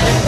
Yeah.